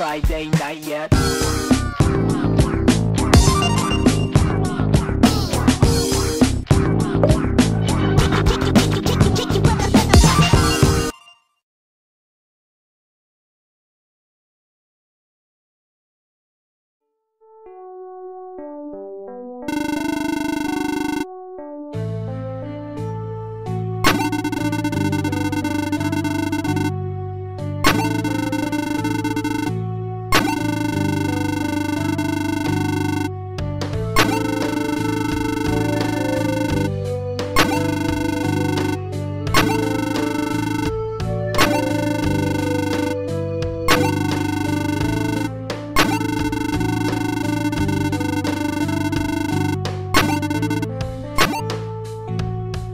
Friday night yet.